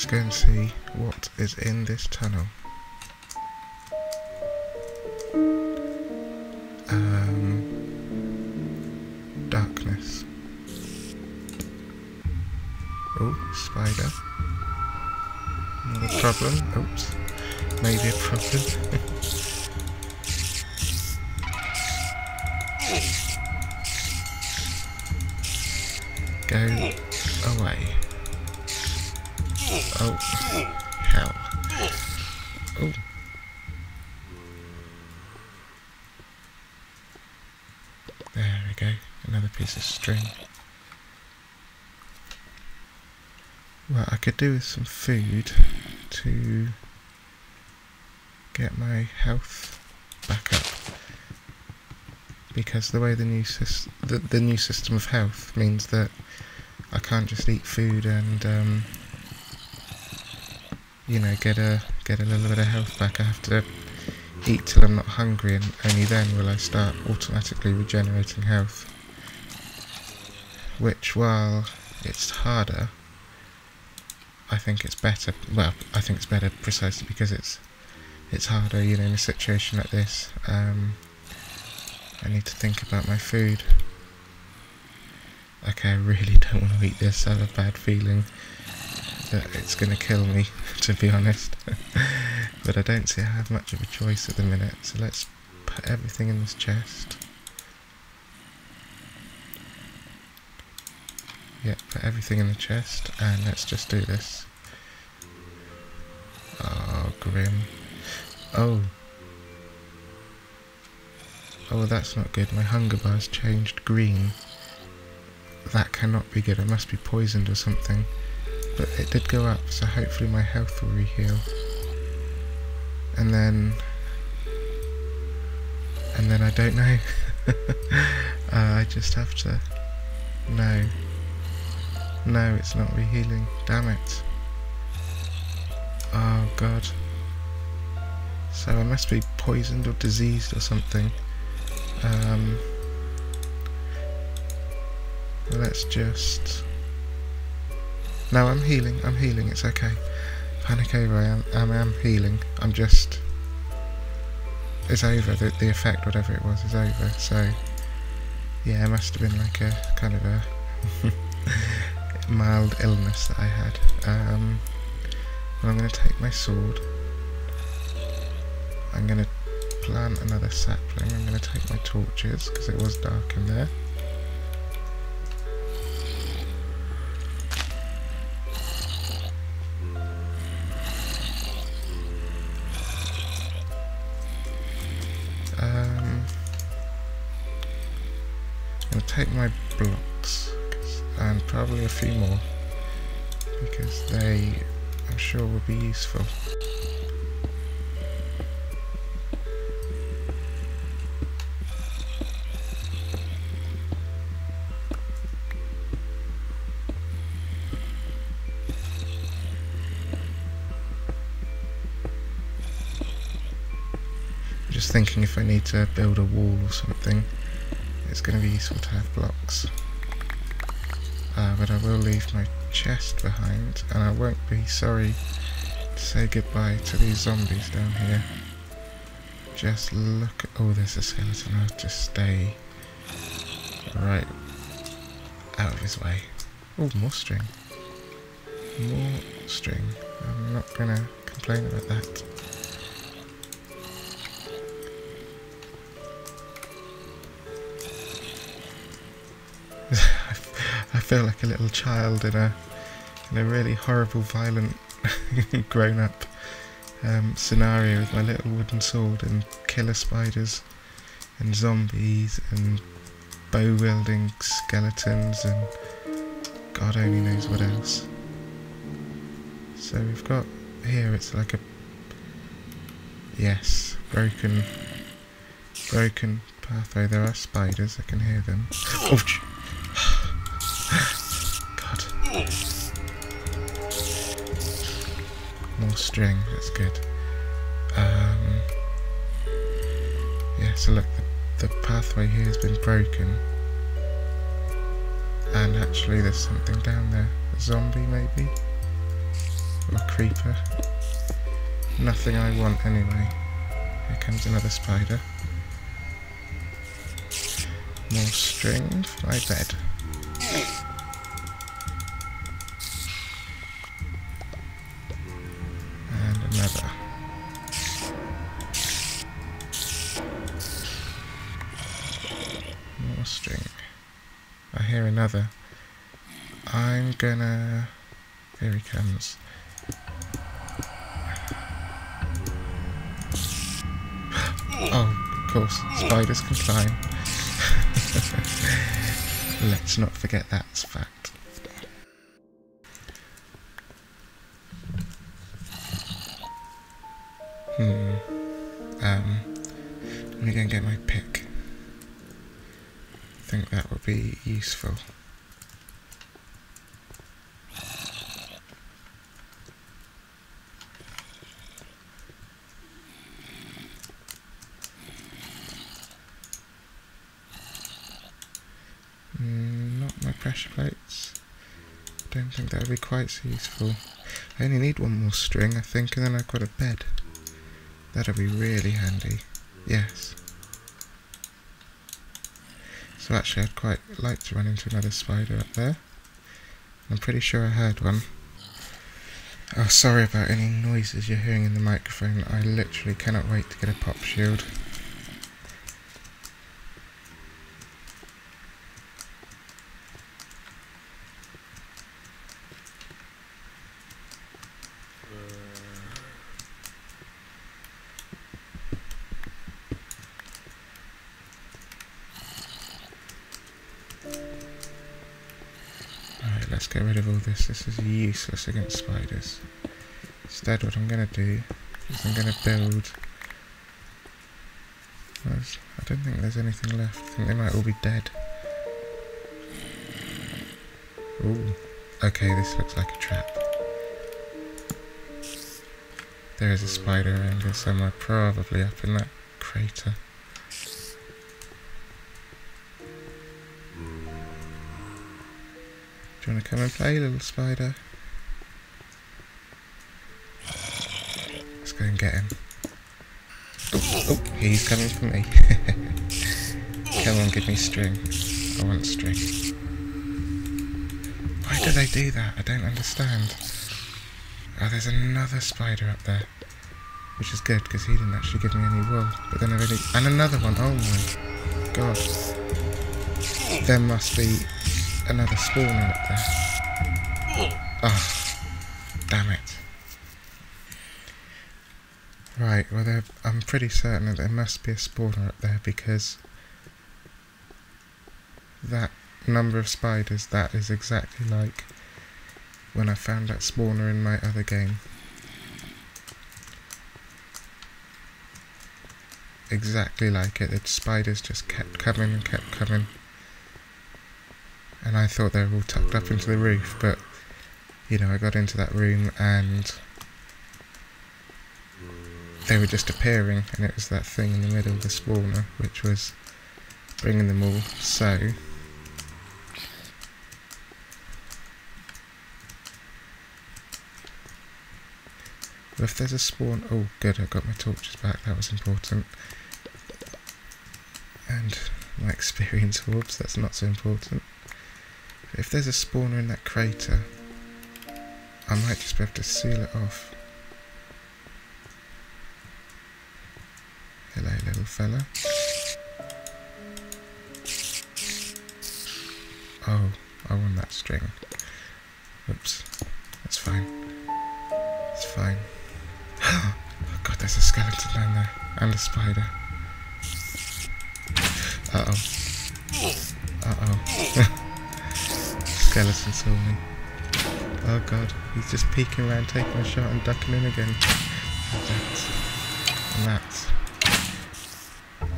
let's go and see what is in this tunnel. Um, darkness. Oh, spider. Not a problem. Oops. Maybe a problem. Go string. Well, I could do with some food to get my health back up. Because the way the new the, the new system of health means that I can't just eat food and um, you know get a get a little bit of health back. I have to eat till I'm not hungry, and only then will I start automatically regenerating health. Which, while it's harder, I think it's better. Well, I think it's better precisely because it's it's harder. You know, in a situation like this, um, I need to think about my food. Okay, I really don't want to eat this. I have a bad feeling that it's going to kill me, to be honest. but I don't see I have much of a choice at the minute, so let's put everything in this chest. Yep, put everything in the chest, and let's just do this. Oh, grim. Oh. Oh, that's not good. My hunger bar's changed green. That cannot be good. I must be poisoned or something. But it did go up, so hopefully my health will re-heal. And then... And then I don't know. uh, I just have to... No. No, it's not re-healing. Damn it. Oh god. So I must be poisoned or diseased or something. Um, let's just... No, I'm healing, I'm healing, it's okay. Panic over, I am, I am healing. I'm just... It's over, the, the effect, whatever it was, is over, so... Yeah, it must have been like a kind of a mild illness that I had. Um, I'm going to take my sword. I'm going to plant another sapling. I'm going to take my torches because it was dark in there. Um, I'm going to take my blocks and probably a few more because they I'm sure will be useful. just thinking if I need to build a wall or something, it's going to be useful to have blocks. But I will leave my chest behind, and I won't be sorry to say goodbye to these zombies down here. Just look at... Oh, there's a skeleton. I'll to stay right out of his way. Oh, more string. More string. I'm not going to complain about that. Feel like a little child in a in a really horrible, violent, grown-up um, scenario with my little wooden sword and killer spiders and zombies and bow-wielding skeletons and God only knows what else. So we've got here. It's like a yes, broken, broken pathway. There are spiders. I can hear them. Oh. More string, that's good. Um, yeah, so look, the, the pathway here has been broken. And actually there's something down there. A zombie maybe? or a creeper. Nothing I want anyway. Here comes another spider. More string for my bed. I'm gonna... Here he comes. Oh, of course, spiders can climb. Let's not forget that fact. Hmm. Um, let me go and get my pick. I think that would be useful. Mm, not my pressure plates. Don't think that would be quite so useful. I only need one more string, I think, and then I've got a bed. That'll be really handy. Yes. So actually, I'd quite like to run into another spider up there. I'm pretty sure I heard one. Oh, sorry about any noises you're hearing in the microphone. I literally cannot wait to get a pop shield. Alright, let's get rid of all this. Is useless against spiders. Instead, what I'm going to do is I'm going to build... I don't think there's anything left. I think they might all be dead. Ooh. Okay, this looks like a trap. There is a spider around here somewhere, probably up in that crater. Do you want to come and play, little spider? Let's go and get him. Oh, oh he's coming for me. come on, give me string. I want string. Why do they do that? I don't understand. Oh, there's another spider up there. Which is good, because he didn't actually give me any wool. But then I really... And another one. Oh my god. There must be another spawner up there. Oh, damn it. Right, well, there, I'm pretty certain that there must be a spawner up there because that number of spiders, that is exactly like when I found that spawner in my other game. Exactly like it, the spiders just kept coming and kept coming and I thought they were all tucked up into the roof, but you know, I got into that room and they were just appearing, and it was that thing in the middle, of the spawner, which was bringing them all. So, if there's a spawn, oh good, I got my torches back. That was important. And my experience orbs. That's not so important. If there's a spawner in that crater, I might just be able to seal it off. Hello, little fella. Oh, I want that string. Oops. That's fine. It's fine. oh god, there's a skeleton down there. And a spider. Uh-oh. Skeleton saw me. Oh god, he's just peeking around, taking a shot and ducking in again. And that. And that.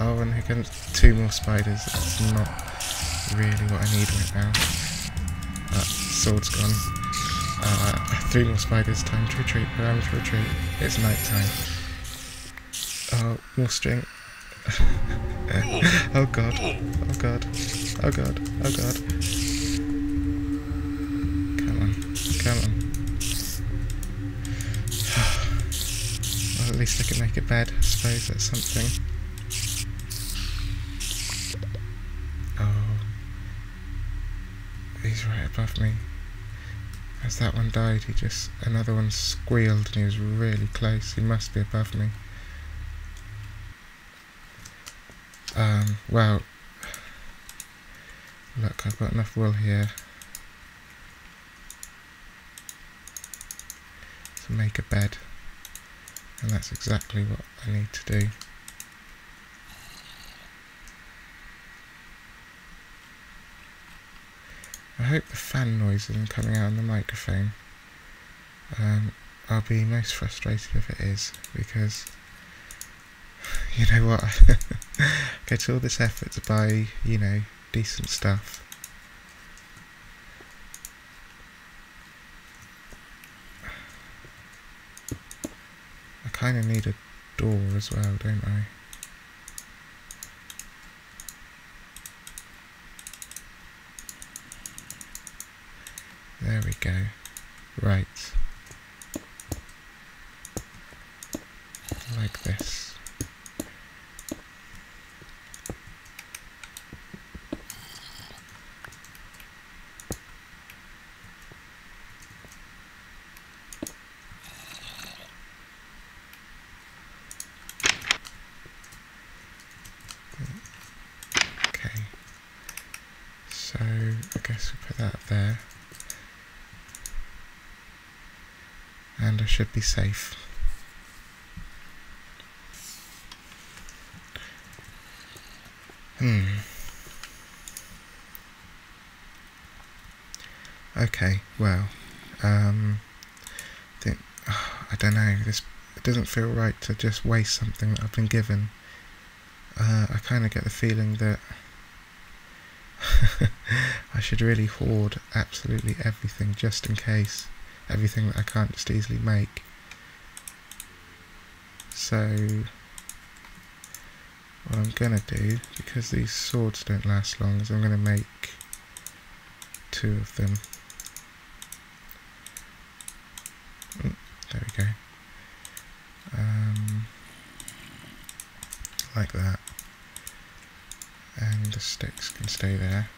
Oh, and comes two more spiders. That's not really what I need right now. That sword's gone. Uh, three more spiders. Time to retreat. Time to retreat. It's night time. Oh, more string. oh god. Oh god. Oh god. Oh god. Come on. least I can make a bed, I suppose that's something. Oh. He's right above me. As that one died, he just... Another one squealed and he was really close. He must be above me. Um, well... Look, I've got enough wool here. To make a bed. And that's exactly what I need to do. I hope the fan noise isn't coming out on the microphone. Um, I'll be most frustrated if it is, because you know what? Get all this effort to buy, you know, decent stuff. I kind of need a door as well, don't I? There we go. Right. Like this. Okay. So, I guess we'll put that there. and I should be safe. Hmm. Okay, well, um, I think, oh, I don't know, this, it doesn't feel right to just waste something that I've been given. Uh, I kind of get the feeling that I should really hoard absolutely everything just in case everything that I can't just easily make. So, what I'm going to do, because these swords don't last long, is I'm going to make two of them. Mm, there we go. Um, like that. And the sticks can stay there.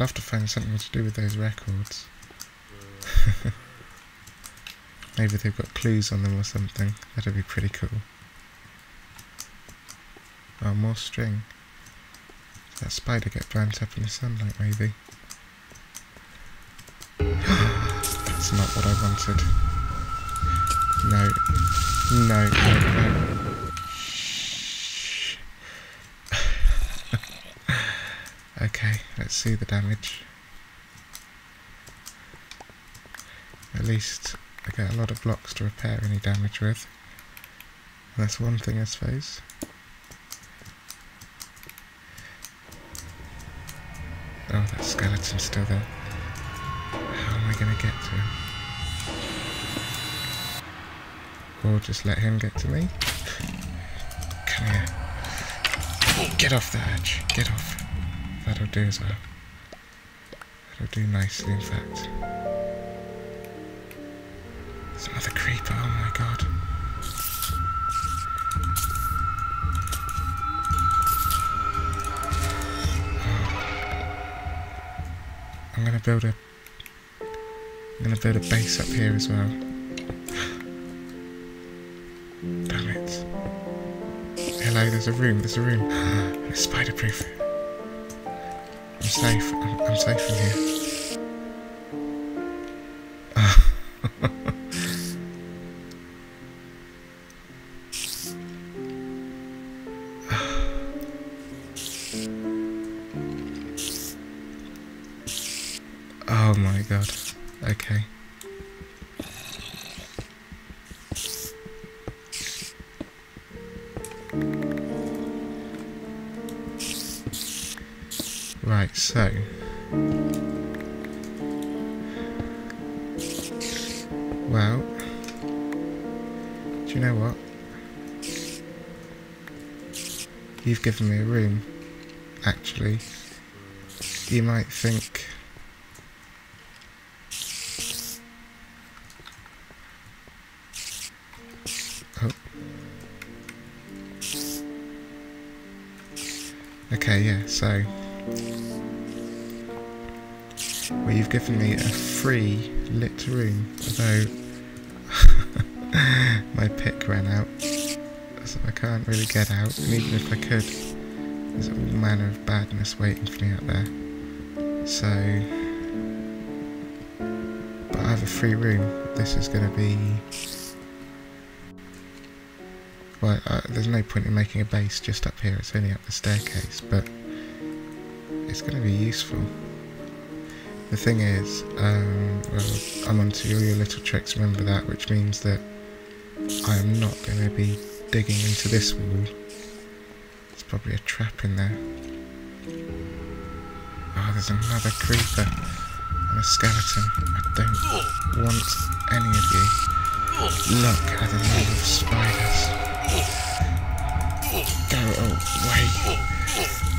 Love to find something to do with those records. Maybe they've got clues on them or something. That'd be pretty cool. Oh, more string. That spider get burnt up in the sunlight, maybe? That's not what I wanted. No. No, no, no. Okay, let's see the damage. At least I get a lot of blocks to repair any damage with. that's one thing I suppose. Oh, that skeleton's still there. How am I going to get to him? Or just let him get to me? Come here. Get off the edge. Get off. That'll do as well. That'll do nicely, in fact. There's another creeper, oh my god. Oh. I'm gonna build a I'm gonna build a base up here as well. Damn it. Hello, there's a room, there's a room. spider proof safe. I'm, I'm safe in here. oh my god. Okay. So. Well. Do you know what? You've given me a room. Actually. You might think... Oh. Okay, yeah, so... Well, you've given me a free lit room, although my pick ran out, so I can't really get out, and even if I could, there's all manner of badness waiting for me out there. So... But I have a free room, this is going to be... Well, uh, there's no point in making a base just up here, it's only up the staircase, but it's going to be useful. The thing is, um, well, I'm onto all your little tricks, remember that, which means that I am not going to be digging into this wall. There's probably a trap in there. Oh, there's another creeper and a skeleton. I don't want any of you. Look at the number of spiders. Go away.